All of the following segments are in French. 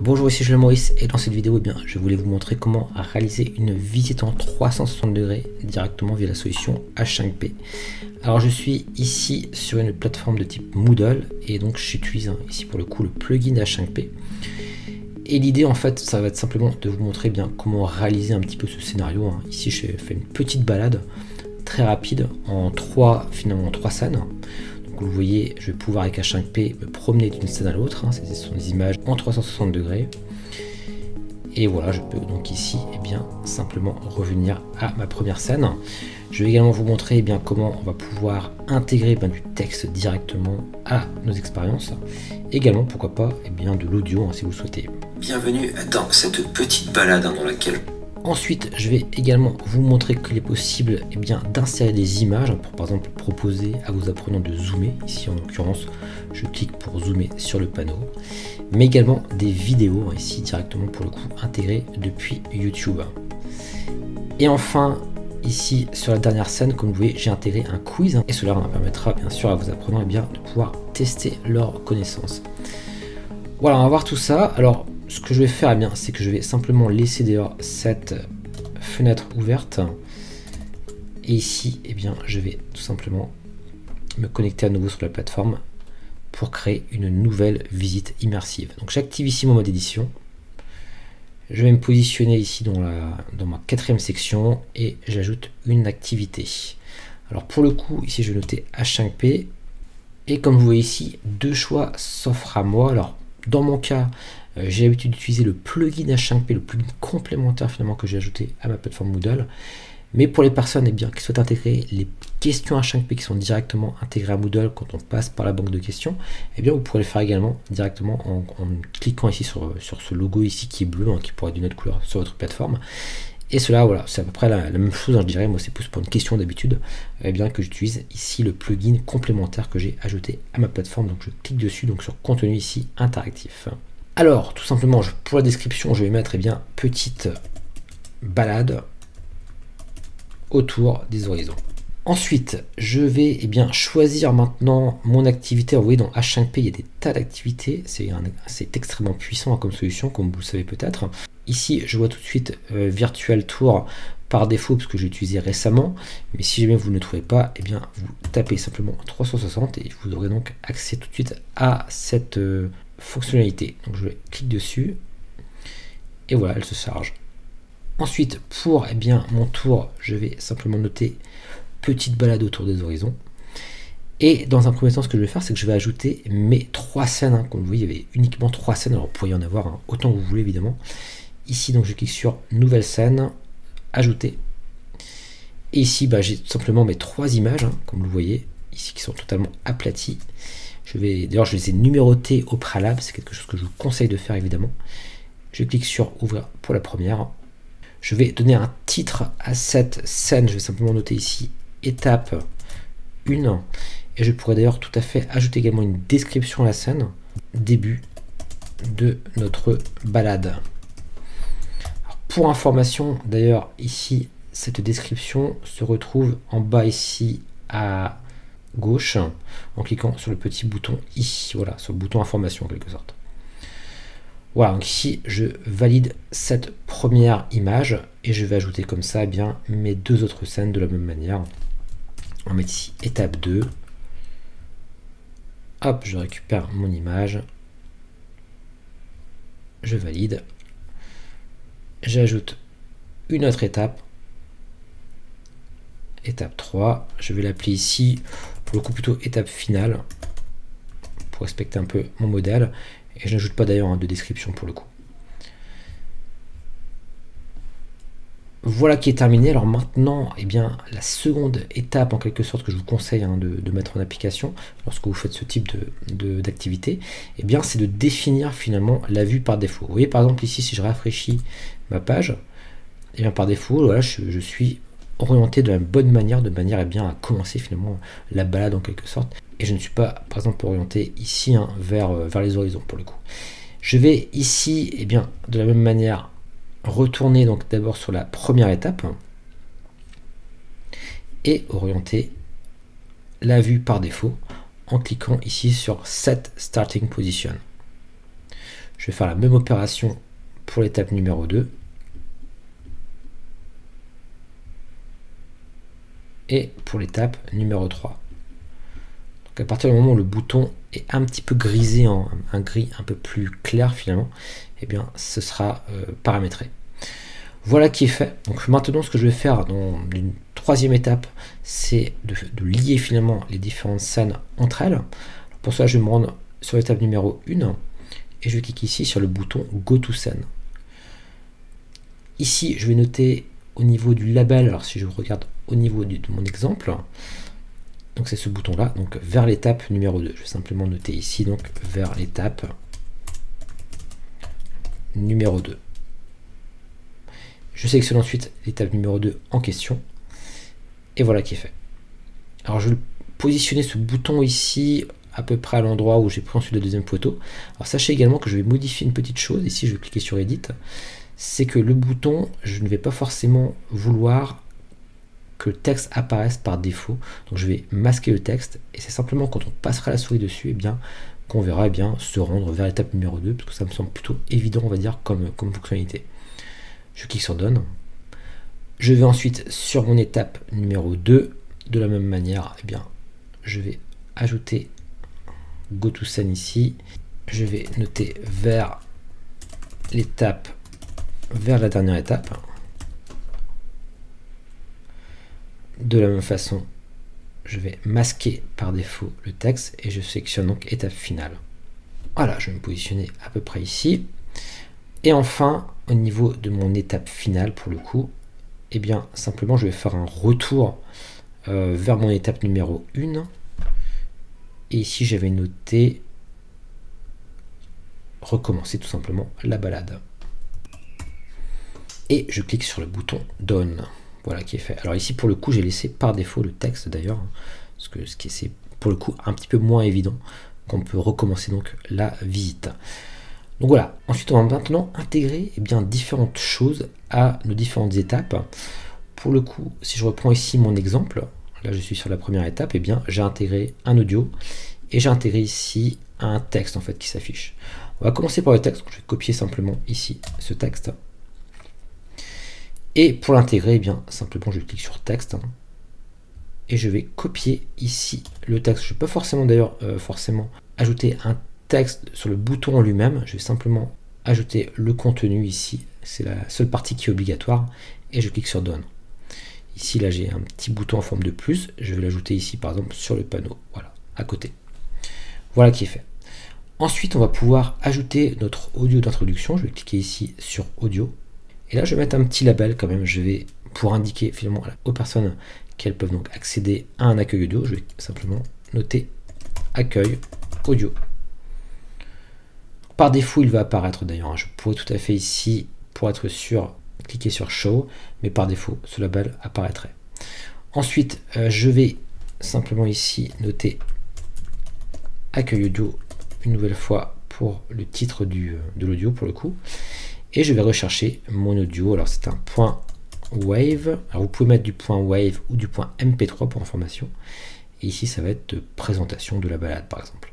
Bonjour, ici Julien Maurice et dans cette vidéo, eh bien, je voulais vous montrer comment réaliser une visite en 360 degrés directement via la solution H5P. Alors je suis ici sur une plateforme de type Moodle et donc j'utilise hein, ici pour le coup le plugin H5P. Et l'idée en fait, ça va être simplement de vous montrer bien comment réaliser un petit peu ce scénario. Hein. Ici, j'ai fait une petite balade très rapide en trois finalement en trois scènes vous voyez, je vais pouvoir avec H5P me promener d'une scène à l'autre. Hein, ce sont des images en 360 degrés. Et voilà, je peux donc ici eh bien, simplement revenir à ma première scène. Je vais également vous montrer eh bien, comment on va pouvoir intégrer ben, du texte directement à nos expériences. Également, pourquoi pas, eh bien, de l'audio hein, si vous le souhaitez. Bienvenue dans cette petite balade hein, dans laquelle Ensuite, je vais également vous montrer qu'il est possible eh bien, d'insérer des images pour par exemple proposer à vos apprenants de zoomer. Ici en l'occurrence, je clique pour zoomer sur le panneau. Mais également des vidéos, ici directement pour le coup intégrées depuis YouTube. Et enfin, ici sur la dernière scène, comme vous voyez, j'ai intégré un quiz et cela permettra bien sûr à vos apprenants eh de pouvoir tester leurs connaissances. Voilà, on va voir tout ça. Alors, ce que je vais faire, eh bien, c'est que je vais simplement laisser d'ailleurs cette fenêtre ouverte. Et ici, eh bien, je vais tout simplement me connecter à nouveau sur la plateforme pour créer une nouvelle visite immersive. Donc j'active ici mon mode édition. Je vais me positionner ici dans, ma quatrième section et j'ajoute une activité. Alors pour le coup, ici je vais noter H5P. Et comme vous voyez ici, deux choix s'offrent à moi. Alors dans mon cas, euh, j'ai l'habitude d'utiliser le plugin H5P, le plugin complémentaire finalement que j'ai ajouté à ma plateforme Moodle. Mais pour les personnes eh bien, qui souhaitent intégrer les questions H5P qui sont directement intégrées à Moodle quand on passe par la banque de questions, eh bien, vous pourrez le faire également directement en, cliquant ici sur, sur, ce logo ici qui est bleu, hein, qui pourrait être d'une autre couleur sur votre plateforme. Et cela, voilà, c'est à peu près la, même chose, hein, je dirais. Moi, c'est plus pour une question d'habitude, eh bien que j'utilise ici le plugin complémentaire que j'ai ajouté à ma plateforme. Donc, je clique dessus, donc sur contenu ici interactif. Alors, tout simplement, pour la description, je vais mettre eh bien, petite balade autour des horizons. Ensuite, je vais eh bien, choisir maintenant mon activité. Vous voyez, dans H5P, il y a des tas d'activités. C'est extrêmement puissant comme solution, comme vous le savez peut-être. Ici, je vois tout de suite euh, Virtual Tour par défaut, parce que j'ai utilisé récemment. Mais si jamais vous ne trouvez pas, eh bien, vous tapez simplement 360 et vous aurez donc accès tout de suite à cette euh, fonctionnalité. Donc je clique dessus et voilà, elle se charge. Ensuite, pour eh bien, mon tour, je vais simplement noter petite balade autour des horizons. Et dans un premier temps, ce que je vais faire, c'est que je vais ajouter mes trois scènes. Hein. Comme vous voyez, il y avait uniquement trois scènes. Alors, vous pourriez en avoir autant que vous voulez, évidemment. Ici, donc, je clique sur Nouvelle scène, Ajouter. Et ici, bah, j'ai simplement mes trois images, hein, comme vous voyez, ici, qui sont totalement aplaties. Je vais, d'ailleurs, je les ai numérotées au préalable, c'est quelque chose que je vous conseille de faire évidemment. Je clique sur ouvrir pour la première. Je vais donner un titre à cette scène. Je vais simplement noter ici étape 1. Et je pourrais d'ailleurs tout à fait ajouter également une description à la scène. Début de notre balade. pour information, d'ailleurs, ici, cette description se retrouve en bas ici à gauche en cliquant sur le petit bouton ici, voilà, sur le bouton information en quelque sorte. Voilà, donc ici je valide cette première image et je vais ajouter comme ça eh bien mes deux autres scènes de la même manière. On va mettre ici étape 2. Hop, je récupère mon image. Je valide. J'ajoute une autre étape. Étape 3. Je vais l'appeler ici pour le coup plutôt étape finale pour respecter un peu mon modèle et je n'ajoute pas d'ailleurs hein, de description pour le coup. Voilà qui est terminé. Alors maintenant, eh bien, la seconde étape en quelque sorte que je vous conseille hein, de, mettre en application lorsque vous faites ce type d'activité, de, eh bien, c'est de définir finalement la vue par défaut. Vous voyez par exemple ici, si je rafraîchis ma page, eh bien, par défaut, voilà, je suis orienté de la bonne manière, de manière bien, à commencer finalement la balade en quelque sorte. Et je ne suis pas, par exemple, orienté ici hein, vers, euh, vers les horizons pour le coup. Je vais ici, eh bien, de la même manière, retourner donc d'abord sur la première étape et orienter la vue par défaut en cliquant ici sur Set Starting Position. Je vais faire la même opération pour l'étape numéro 2. Et pour l'étape numéro 3. Donc à partir du moment où le bouton est un petit peu grisé en un gris un peu plus clair finalement, eh bien ce sera euh, paramétré. Voilà qui est fait. Donc maintenant ce que je vais faire dans une troisième étape, c'est de, lier finalement les différentes scènes entre elles. Pour ça je vais me rendre sur l'étape numéro 1 et je vais cliquer ici sur le bouton Go to Scene. Ici je vais noter au niveau du label, alors si je regarde au niveau de mon exemple, donc c'est ce bouton là, donc vers l'étape numéro 2. Je vais simplement noter ici donc vers l'étape numéro 2. Je sélectionne ensuite l'étape numéro 2 en question. Et voilà qui est fait. Alors je vais positionner ce bouton ici à peu près à l'endroit où j'ai pris ensuite la deuxième photo. Alors sachez également que je vais modifier une petite chose. Ici je vais cliquer sur Edit. C'est que le bouton, je ne vais pas forcément vouloir que le texte apparaisse par défaut. Donc je vais masquer le texte et c'est simplement quand on passera la souris dessus, et eh bien qu'on verra eh bien, se rendre vers l'étape numéro 2, parce que ça me semble plutôt évident, on va dire, comme, fonctionnalité. Je clique sur Donne. Je vais ensuite sur mon étape numéro 2, de la même manière, eh bien, je vais ajouter Go to ici. Je vais noter vers l'étape, vers la dernière étape. De la même façon, je vais masquer par défaut le texte et je sélectionne donc étape finale. Voilà, je vais me positionner à peu près ici. Et enfin, au niveau de mon étape finale, pour le coup, eh bien, simplement, je vais faire un retour euh, vers mon étape numéro 1. Et ici, j'avais noté recommencer tout simplement la balade. Et je clique sur le bouton Done. Voilà qui est fait. Alors ici, pour le coup, j'ai laissé par défaut le texte d'ailleurs, hein, parce que ce qui est pour le coup un petit peu moins évident qu'on peut recommencer donc la visite. Donc voilà, ensuite on va maintenant intégrer eh bien, différentes choses à nos différentes étapes. Pour le coup, si je reprends ici mon exemple, là je suis sur la première étape, et eh bien j'ai intégré un audio et j'ai intégré ici un texte en fait qui s'affiche. On va commencer par le texte, je vais copier simplement ici ce texte. Et pour l'intégrer, eh bien simplement je clique sur texte et je vais copier ici le texte. Je ne vais pas forcément d'ailleurs euh, forcément ajouter un texte sur le bouton en lui-même. Je vais simplement ajouter le contenu ici. C'est la seule partie qui est obligatoire et je clique sur Done. Ici là j'ai un petit bouton en forme de plus. Je vais l'ajouter ici par exemple sur le panneau. Voilà, à côté. Voilà qui est fait. Ensuite, on va pouvoir ajouter notre audio d'introduction. Je vais cliquer ici sur audio et là, je vais mettre un petit label quand même. Je vais, pour indiquer finalement aux personnes qu'elles peuvent donc accéder à un accueil audio, je vais simplement noter accueil audio. Par défaut, il va apparaître d'ailleurs. Hein. Je pourrais tout à fait ici, pour être sûr, cliquer sur Show, mais par défaut, ce label apparaîtrait. Ensuite, euh, je vais simplement ici noter accueil audio une nouvelle fois pour le titre euh, de l'audio pour le coup et je vais rechercher mon audio. Alors c'est un point wave. Alors vous pouvez mettre du point wave ou du point mp3 pour information. Et ici ça va être de présentation de la balade par exemple.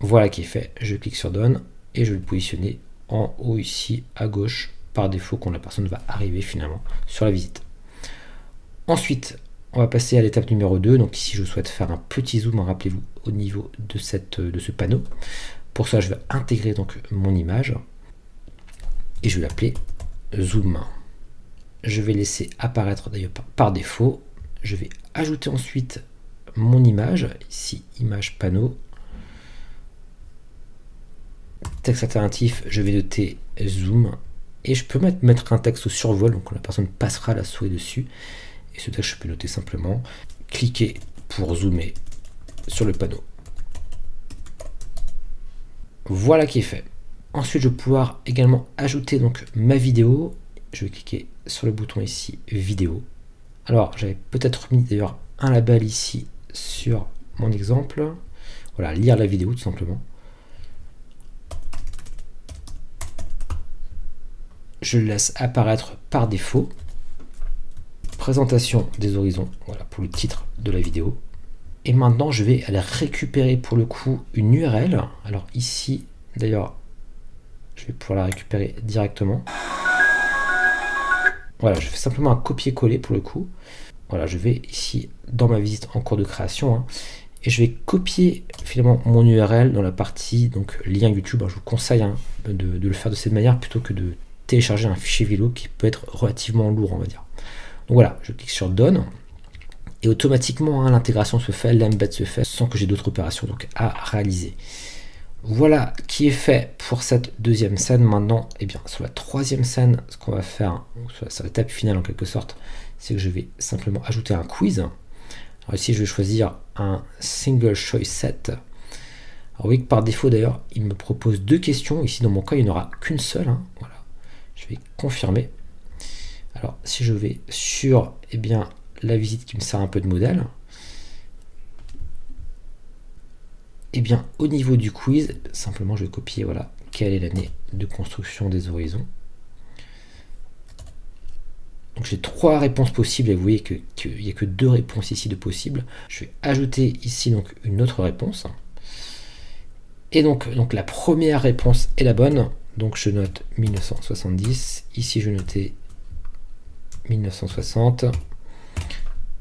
Voilà qui est fait. Je clique sur Done et je vais le positionner en haut ici à gauche par défaut quand la personne va arriver finalement sur la visite. Ensuite, on va passer à l'étape numéro 2. Donc ici, je souhaite faire un petit zoom, rappelez-vous, au niveau de, cette, de ce panneau. Pour ça, je vais intégrer donc mon image et je vais l'appeler zoom. Je vais laisser apparaître d'ailleurs par défaut. Je vais ajouter ensuite mon image, ici image panneau. Texte alternatif, je vais noter zoom et je peux mettre, un texte au survol, donc la personne passera la souris dessus. Et ce texte, je peux noter simplement cliquer pour zoomer sur le panneau. Voilà qui est fait. Ensuite, je vais pouvoir également ajouter donc ma vidéo. Je vais cliquer sur le bouton ici, vidéo. Alors, j'avais peut-être mis d'ailleurs un label ici sur mon exemple. Voilà, lire la vidéo tout simplement. Je le laisse apparaître par défaut. Présentation des horizons, voilà pour le titre de la vidéo. Et maintenant, je vais aller récupérer pour le coup une URL. Alors ici, d'ailleurs, je vais pouvoir la récupérer directement. Voilà, je fais simplement un copier-coller pour le coup. Voilà, je vais ici dans ma visite en cours de création hein, et je vais copier finalement mon URL dans la partie donc lien YouTube. je vous conseille hein, de, le faire de cette manière plutôt que de télécharger un fichier vidéo qui peut être relativement lourd, on va dire. Donc voilà, je clique sur Done et automatiquement hein, l'intégration se fait, l'embed se fait sans que j'ai d'autres opérations donc à réaliser. Voilà qui est fait pour cette deuxième scène. Maintenant, eh bien, sur la troisième scène, ce qu'on va faire, sur l'étape finale en quelque sorte, c'est que je vais simplement ajouter un quiz. Alors ici, je vais choisir un single choice set. Alors oui, par défaut d'ailleurs, il me propose deux questions. Ici, dans mon cas, il n'y en aura qu'une seule. Hein. Voilà. Je vais confirmer. Alors, si je vais sur eh bien, la visite qui me sert un peu de modèle, Eh bien, au niveau du quiz, simplement je vais copier, voilà, quelle est l'année de construction des horizons. Donc j'ai trois réponses possibles et vous voyez qu'il n'y a que deux réponses ici de possibles. Je vais ajouter ici donc une autre réponse. Et donc, donc la première réponse est la bonne. Donc je note 1970. Ici je notais 1960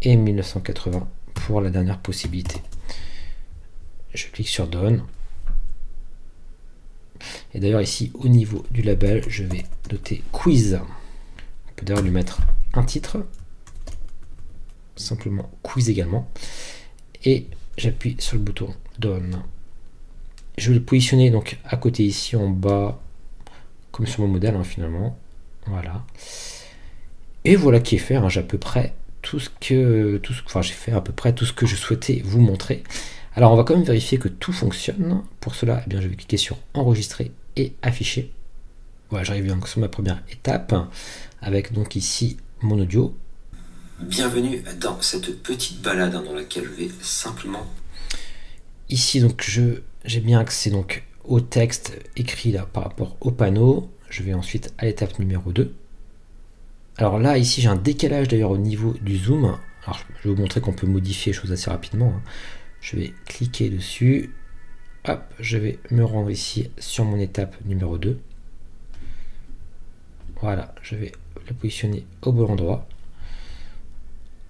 et 1980 pour la dernière possibilité je clique sur Done. Et d'ailleurs ici au niveau du label, je vais noter quiz. On peut d'ailleurs lui mettre un titre, simplement quiz également. Et j'appuie sur le bouton Done. Je vais le positionner donc à côté ici en bas, comme sur mon modèle hein, finalement. Voilà. Et voilà qui est fait. Hein. J'ai à peu près tout ce que, tout ce, enfin j'ai fait à peu près tout ce que je souhaitais vous montrer. Alors on va quand même vérifier que tout fonctionne. Pour cela, eh bien, je vais cliquer sur enregistrer et afficher. Voilà, j'arrive sur ma première étape avec donc ici mon audio. Bienvenue dans cette petite balade dans laquelle je vais simplement. Ici donc je j'ai bien accès donc au texte écrit là par rapport au panneau. Je vais ensuite à l'étape numéro 2. Alors là ici j'ai un décalage d'ailleurs au niveau du zoom. Alors je vais vous montrer qu'on peut modifier les choses assez rapidement. Je vais cliquer dessus. Hop, je vais me rendre ici sur mon étape numéro 2. Voilà, je vais le positionner au bon endroit.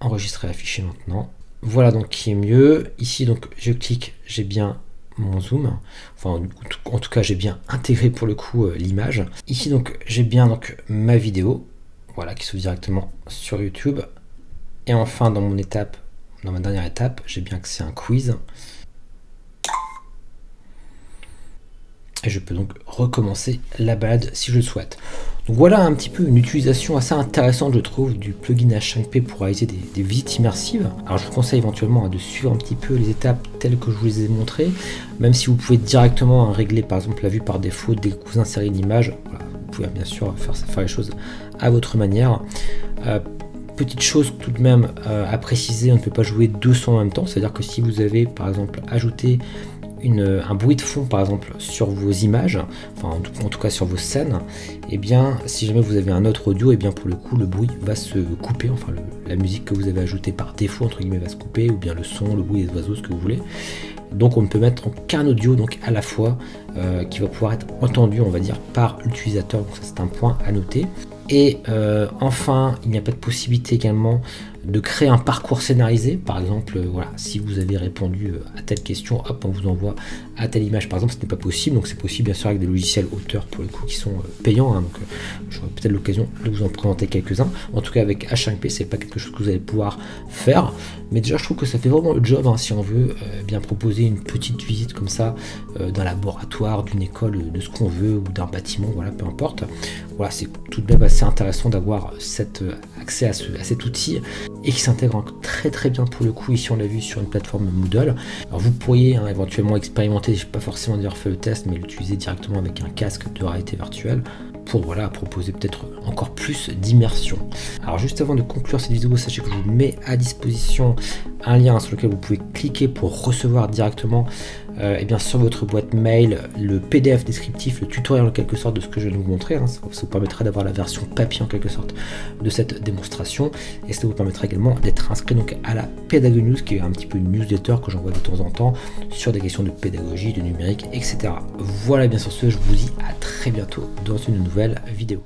Enregistrer, afficher maintenant. Voilà donc qui est mieux. Ici donc je clique, j'ai bien mon zoom. Enfin en tout cas j'ai bien intégré pour le coup euh, l'image. Ici donc j'ai bien donc ma vidéo. Voilà qui s'ouvre directement sur YouTube. Et enfin dans mon étape dans ma dernière étape, j'ai bien accès à un quiz. Et je peux donc recommencer la balade si je le souhaite. Donc voilà un petit peu une utilisation assez intéressante, je trouve, du plugin H5P pour réaliser des, visites immersives. Alors je vous conseille éventuellement de suivre un petit peu les étapes telles que je vous les ai montrées, même si vous pouvez directement régler par exemple la vue par défaut dès que vous insérez une image. vous pouvez bien sûr faire, faire les choses à votre manière. Euh, petite chose tout de même euh, à préciser, on ne peut pas jouer deux sons en même temps, c'est-à-dire que si vous avez par exemple ajouté un bruit de fond par exemple sur vos images, enfin en tout, cas sur vos scènes, et eh bien si jamais vous avez un autre audio, et eh bien pour le coup le bruit va se couper, enfin la musique que vous avez ajoutée par défaut entre guillemets va se couper, ou bien le son, le bruit des oiseaux, ce que vous voulez. Donc on ne peut mettre qu'un audio donc à la fois euh, qui va pouvoir être entendu on va dire par l'utilisateur, donc ça c'est un point à noter. Et euh, enfin, il n'y a pas de possibilité également de créer un parcours scénarisé. Par exemple, euh, voilà, si vous avez répondu euh, à telle question, hop, on vous envoie à telle image. Par exemple, ce n'est pas possible. Donc c'est possible bien sûr avec des logiciels auteurs pour le coup qui sont euh, payants. Hein. donc j'aurai peut-être l'occasion de vous en présenter quelques-uns. En tout cas avec H5P, c'est pas quelque chose que vous allez pouvoir faire. Mais déjà, je trouve que ça fait vraiment le job hein, si on veut bien proposer une petite visite comme ça d'un laboratoire, d'une école, de ce qu'on veut ou d'un bâtiment, voilà, peu importe. Voilà, c'est tout de même assez intéressant d'avoir cet accès à, à cet outil et qui s'intègre très très bien pour le coup. Ici, on l'a vu sur une plateforme Moodle. Alors, vous pourriez hein, éventuellement expérimenter, pas forcément dire fait le test, mais l'utiliser directement avec un casque de réalité virtuelle pour voilà, proposer peut-être encore plus d'immersion. Alors juste avant de conclure cette vidéo, sachez que je vous mets à disposition un lien sur lequel vous pouvez cliquer pour recevoir directement euh, eh bien, sur votre boîte mail le PDF descriptif, le tutoriel en quelque sorte de ce que je vais vous montrer. Hein. Ça, vous permettra d'avoir la version papier en quelque sorte de cette démonstration et ça vous permettra également d'être inscrit donc à la Pédago News qui est un petit peu une newsletter que j'envoie de temps en temps sur des questions de pédagogie, de numérique, etc. Voilà bien sur ce, je vous dis à très bientôt dans une nouvelle vidéo.